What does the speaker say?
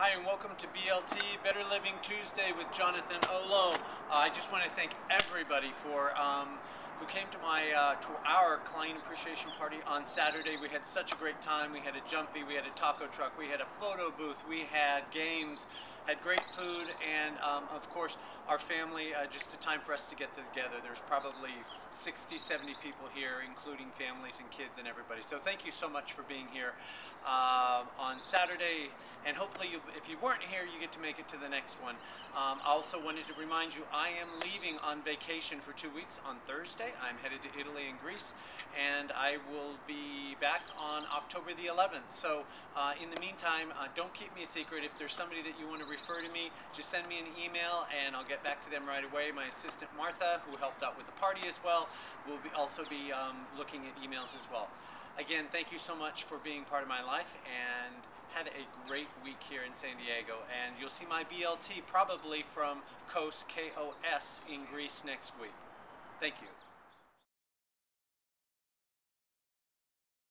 Hi, and welcome to BLT Better Living Tuesday with Jonathan Olow. Uh, I just want to thank everybody for um, who came to my uh, to our client appreciation party on Saturday. We had such a great time. We had a jumpy, we had a taco truck, we had a photo booth, we had games, had great food, and um, of course our family. Uh, just a time for us to get together. There's probably 60, 70 people here, including families and kids and everybody. So thank you so much for being here uh, on Saturday, and hopefully you, if you weren't here, you get to make it to the next one. Um, I also wanted to remind you I am leaving on vacation for two weeks on Thursday. I'm headed to Italy and Greece, and I will be back on October the 11th. So uh, in the meantime, uh, don't keep me a secret. If there's somebody that you want to refer to me, just send me an email, and I'll get back to them right away. My assistant Martha, who helped out with the party as well, will be also be um, looking at emails as well. Again, thank you so much for being part of my life, and have a great week here in San Diego. And you'll see my BLT probably from Kos, K-O-S, in Greece next week. Thank you.